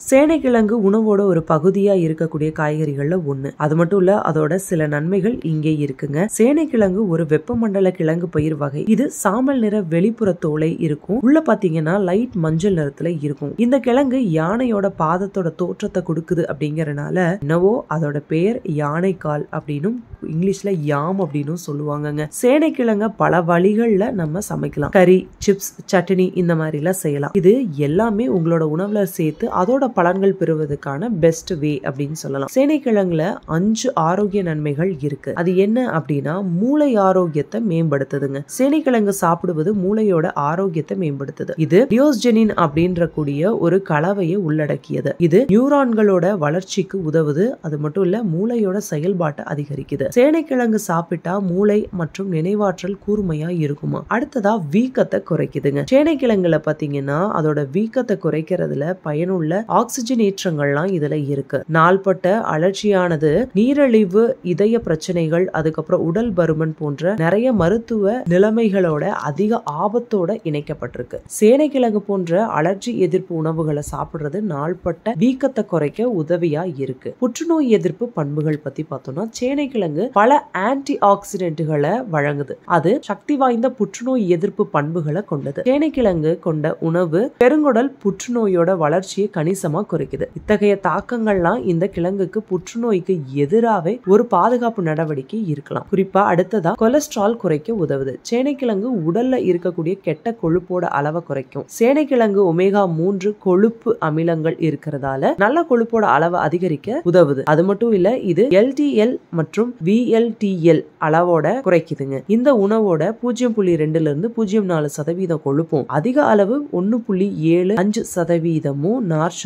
சேனைக்கிழங்கு உணவோட ஒரு பகுதியா இருக்கக்கூடிய காய்கறிகள்ல ஒண்ணு. அது மட்டும் இல்ல அதோட சில நன்மைகள் இங்கே இருக்குங்க. சேனைக்கிழங்கு ஒரு வெப்பமண்டல கிழங்கு பயிர் வகை. இது சாமல் நிற வெளிப்புற தோலை இருக்கும். உள்ள பாத்தீங்கன்னா லைட் மஞ்சள் நிறத்துல இருக்கும். இந்த கிழங்கு யானையோட பாதத்தோட தோற்றத்தை கொடுக்குது அப்படிங்கறனால என்னவோ அதோட பெயர் யானைக்கால் அப்படின்னும் இங்கிலீஷ்ல யாம் அப்படின்னும் சொல்லுவாங்கங்க. சேனைக்கிழங்க பல வழிகள்ல நம்ம சமைக்கலாம். கறி சிப்ஸ் சட்னி இந்த மாதிரி எல்லாம் செய்யலாம். இது எல்லாமே உங்களோட உணவுல சேர்த்து அதோட பலன்கள் பெறுவதற்கான பெஸ்ட் வே அப்படின்னு சொல்லலாம். சேனைக்கிழங்குல அஞ்சு ஆரோக்கிய நன்மைகள் இருக்கு. அது என்ன அப்படின்னா மூளை ஆரோக்கியத்தை மேம்படுத்துதுங்க. சேனைக்கிழங்கு சாப்பிடுவது மூளையோட ஆரோக்கியத்தை மேம்படுத்துது. இது டியோஸ்ஜெனின் அப்படின்ற கூடிய ஒரு கலவையை உள்ளடக்கியது. இது நியூரான்களோட வளர்ச்சிக்கு உதவுது. அது மட்டும் இல்ல மூளையோட செயல்பாட்டை அதிகரிக்குது. சேனைக்கிழங்கு சாப்பிட்டா மூளை மற்றும் நினைவாற்றல் கூர்மையா இருக்குமா? அடுத்ததா வீக்கத்தை குறைக்குதுங்க. சேனைக்கிழங்குல பாத்தீங்கன்னா அதோட வீக்கத்தை குறைக்கிறதுல பயனுள்ள ஆக்சிஜனேற்றங்கள்லாம் இதுல இருக்கு. நாள்பட்ட அலர்ச்சியானது நீரிழிவு இதய பிரச்சனைகள் அதுக்கப்புறம் உடல் பருமன் போன்ற நிறைய மருத்துவ நிலைமைகளோட அதிக ஆபத்தோட இணைக்கப்பட்டிருக்கு. சேனைக்கிழங்கு போன்ற அலர்ஜி எதிர்ப்பு உணவுகளை சாப்பிடுறது நாள்பட்ட வீக்கத்தை குறைக்க உதவியா இருக்கு. புற்றுநோய் எதிர்ப்பு பண்புகள் பத்தி பார்த்தோம்னா சேனைக்கிழங்கு பல ஆன்டி ஆக்சிடென்ட்களை வழங்குது. அது சக்தி வாய்ந்த புற்றுநோய் எதிர்ப்பு பண்புகளை கொண்டது. சேனைக்கிழங்கு கொண்ட உணவு பெருங்குடல் புற்றுநோயோட வளர்ச்சியை கணிச கணிசமாக குறைக்குது. இத்தகைய தாக்கங்கள்லாம் இந்த கிழங்குக்கு புற்றுநோய்க்கு எதிராகவே ஒரு பாதுகாப்பு நடவடிக்கை இருக்கலாம். குறிப்பா அடுத்ததா கொலஸ்ட்ரால் குறைக்க உதவுது. சேனைக்கிழங்கு உடல்ல இருக்கக்கூடிய கெட்ட கொழுப்போட அளவை குறைக்கும். சேனைக்கிழங்கு ஒமேகா மூன்று கொழுப்பு அமிலங்கள் இருக்கிறதால நல்ல கொழுப்போட அளவை அதிகரிக்க உதவுது. அது மட்டும் இல்ல இது எல்டிஎல் மற்றும் விஎல்டிஎல் அளவோட குறைக்குதுங்க. இந்த உணவோட பூஜ்ஜியம் புள்ளி ரெண்டுல இருந்து பூஜ்ஜியம் நாலு சதவீதம் கொழுப்பும் அதிக அளவு ஒன்னு புள்ளி ஏழு அஞ்சு சதவீதமும்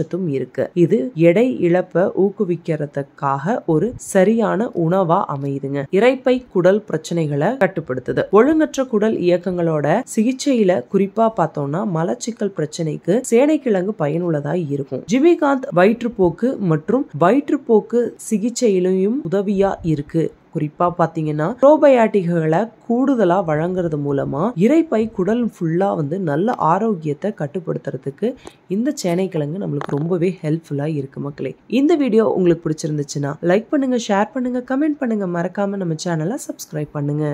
நார்ச்சத்தும் இருக்கு. இது எடை இழப்ப ஊக்குவிக்கிறதுக்காக ஒரு சரியான உணவா அமையுதுங்க. இறைப்பை குடல் பிரச்சனைகளை கட்டுப்படுத்துது. ஒழுங்கற்ற குடல் இயக்கங்களோட சிகிச்சையில குறிப்பா பார்த்தோம்னா மலச்சிக்கல் பிரச்சனைக்கு சேனைக்கிழங்கு பயனுள்ளதா இருக்கும். ஜிமிகாந்த் வயிற்றுப்போக்கு மற்றும் வயிற்றுப்போக்கு சிகிச்சையிலையும் உதவியா இருக்கு. குறிப்பா பாத்தீங்கன்னா ப்ரோபயாட்டிகளை கூடுதலா வழங்குறது மூலமா இறைப்பை குடல் ஃபுல்லா வந்து நல்ல ஆரோக்கியத்தை கட்டுப்படுத்துறதுக்கு இந்த சேனைக்கிழங்கு நம்மளுக்கு ரொம்பவே ஹெல்ப்ஃபுல்லா இருக்கு மக்களே. இந்த வீடியோ உங்களுக்கு பிடிச்சிருந்துச்சுன்னா லைக் பண்ணுங்க ஷேர் பண்ணுங்க கமெண்ட் பண்ணுங்க. மறக்காம நம்ம சேனலை சப்ஸ்கிரைப் பண்ணுங்க.